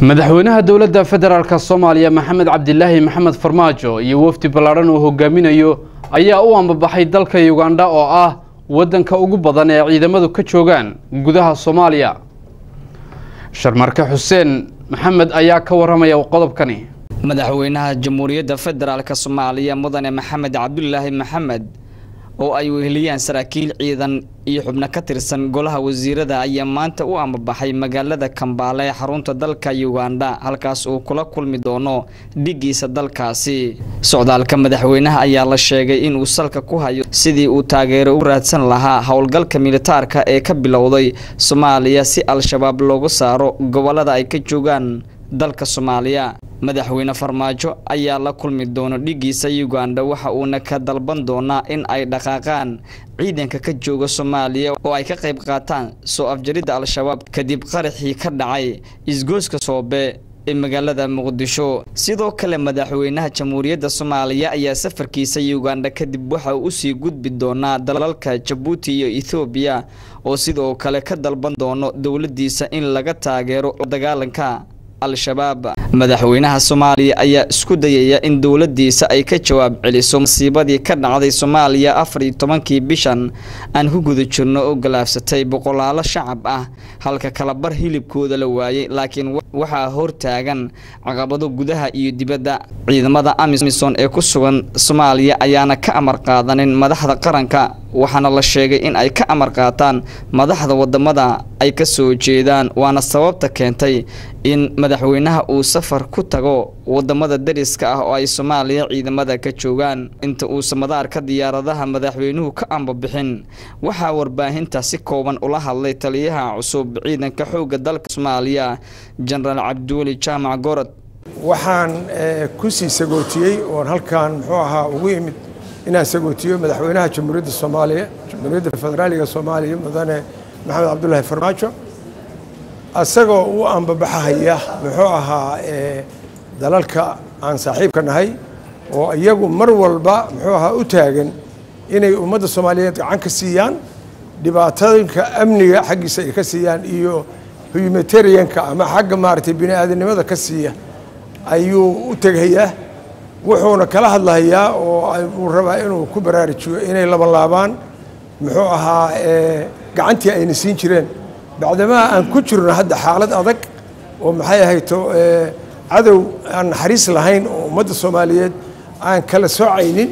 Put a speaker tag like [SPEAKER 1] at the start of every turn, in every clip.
[SPEAKER 1] madaxweynaha dowladda federaalk soomaaliya maxamed cabdilaahi maxamed farmaajo iyo wafdi ballaadhan uu hogaaminayo ayaa u ambabaxay dalka ugandha oo ah waddanka ugu badan ee ciidamadu ka joogaan gudaha soomaaliya. Sharmarke xuseen maxamed ayaa ka waramaya qodobkani.
[SPEAKER 2] Madaxweynaha jamhuuriyadda federaalk soomaaliya mudane maxamed cabdulaahi maxamed oo ay weheliyaan saraakiil ciidan iyo xubno ka tirsan golaha wasiirada ayaa maanta u ambabaxay magaalada kambaale ee xarunta dalka ugandha halkaas uu kula kulmi doono dhigiisa dalkaasi. Socdaalka madaxweynaha ayaa la sheegay inuu salka ku hayo sidii uu taageero u raadsan lahaa howlgalka militaarka ee ka bilowday soomaaliya si al-shabaab loogu saaro gobollada ay ka joogaan dalka soomaaliya madaxweyne farmaajo ayaa la kulmi doono dhigiisa uganda waxa uuna ka dalban doonaa in ay dhaqaaqaan ciidanka ka jooga soomaaliya oo ay ka qayb qaataan soo afjaridda al-shabaab kadib qaraxii ka dhacay isgooska soobe ee magaalada muqdisho. Sidoo kale madaxweynaha jamhuuriyadda soomaaliya ayaa safarkiisa uganda kadib waxa uu u sii gudbi doonaa dalalka jabuuti iyo ethoobiya oo sidoo kale ka dalban doono dowladiisa in laga taageero dagaalanka al-shabaab. Madaxweynaha soomaaliya ayaa isku dayaya in dowladiisa ay ka jawaab celiso masiibadii ka dhacday soomaaliya afar iyo tobankii bishan aan ku guda jirno oo galaafsatay boqolaalo shacab ah. Halka kalabar hilibkooda la waayay laakiin waxaa hortaagan caqabado gudaha iyo dibadda. Ciidamada amison ee ku sugan soomaaliya ayaana ka amar qaadanin madaxda qaranka waxaana la sheegay in ay ka amar qaataan madaxda waddamada ay ka soo jeedaan waana sababta keentay in madaxweynaha uu safar ku tago waddamada dariska ah oo ay soomaaliya ciidamada ka joogaan. Inta uusan madaarka diyaaradaha madaxweynuhu ka ambabixin waxaa warbaahinta si kooban ula hadlay taliyaha cusub ciidanka xoogga dalka soomaaliya jenaraal cabdiweli jaamac gorod.
[SPEAKER 3] Waxaan ku sii sagootiyey oon halkan muxuu ahaa ugu imid inaan sagootiyo madaxweynaha jamhuuriyadda soomaaliya jamhuuriyadda federaaliga soomaaliya mudane maxamed cabdulaahi farmaajo. Asagoo u ambabaxahaya muxuu ahaa dalalka aan saaxiibka nahay oo iyagu mar walba muxuu ahaa u taagan inay ummadda soomaaliyeed gacan ka siiyaan dhibaatooyinka amniga xaggiisa ay ka siiyaan iyo humanitarianka ama xagga maaragtay bini aadamnimada ka siiya ayuu u teghayaa wuxuuna kala hadlahayaa oo uu rabaa inuu ku baraarujiyo inay labanlaabaan muxuu ahaa gacantii ayna siin jireen. Bacdamaa aan ku jirno hadda xaalad adag oo maxay ahayto cadow aan naxariis lahayn oo ummadda soomaaliyeed aan kala soocaynin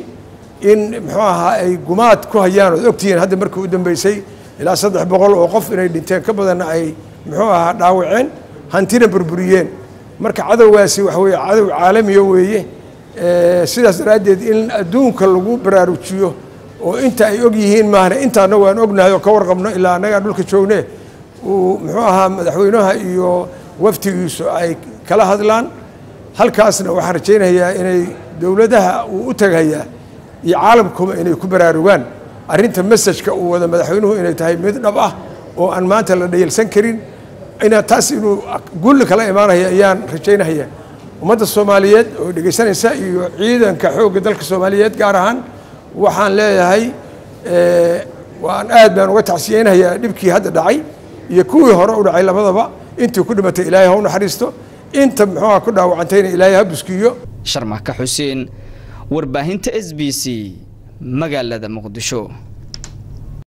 [SPEAKER 3] in muxuu ahaa ay gumaad ku hayaan ood ogtihiin hadda markii u dambeysay ilaa saddex boqol oo qof inay dhinteen. Ka badanna ay muxuu ahaa dhaawaceen hantina burburiyeen. Marka cadowgaasi waxa weeye cadow caalamiya weeye sidaas daraaddeed in adduunka lagu baraarujiyo oo inta ay og yihiin maahne intaana waan ognahay oo ka warqabno ilaa annagaa dhulka joogne uu muxuu ahaa madaxweynaha iyo waftigiisu ay kala hadlaan. Halkaasna waxaan rajaynayaa inay dowladaha uu u tagayaa iyo caalamkuba inay ku baraarugaan. Arrinta masajka uu wada madaxweynuhu inay tahay mid dhab ah oo aan maanta la dhayalsan karin. Ina taas inuu guulna kala imaanaya ayaan rajaynaya ummadda soomaaliyeed oo dhegaysanaysa iyo ciidanka xoogga dalka soomaaliyeed gaar ahaan waxaan leeyahay waan aad baan uga tacsiyeynayaa dhibkii hadda dhacay iyo kuwii hore u dhacay labadaba. Intii ku dhimatay ilaahay ha u naxariisto. Inta muxuuha ku dhaawacantayna ilaahay ha buskiyo
[SPEAKER 2] sharmaka xuseen warbaahinta s b c magaalada muqdisho